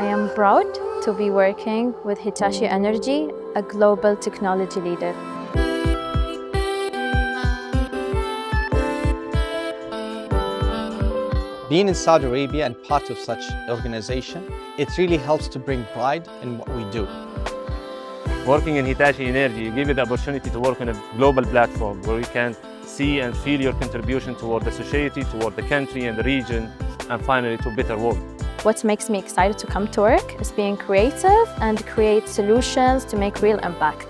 I am proud to be working with Hitachi Energy, a global technology leader. Being in Saudi Arabia and part of such organization, it really helps to bring pride in what we do. Working in Hitachi Energy give you the opportunity to work on a global platform where you can see and feel your contribution toward the society, toward the country and the region, and finally to a better world. What makes me excited to come to work is being creative and create solutions to make real impact.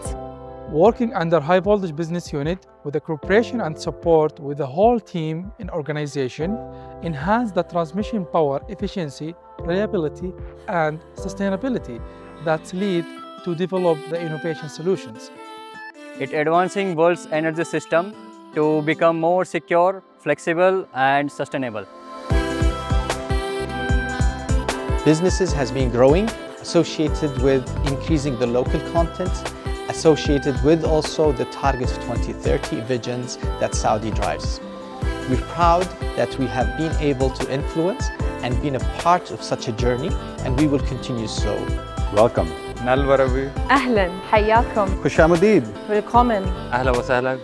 Working under high voltage business unit with the cooperation and support with the whole team in organization enhance the transmission power efficiency, reliability and sustainability that lead to develop the innovation solutions. It advancing world's energy system to become more secure, flexible and sustainable. Businesses has been growing associated with increasing the local content, associated with also the Target 2030 visions that Saudi drives. We're proud that we have been able to influence and been a part of such a journey and we will continue so. Welcome. نال وربي أهلا حياكم خوش آمدید willkommen أهلا وسهلا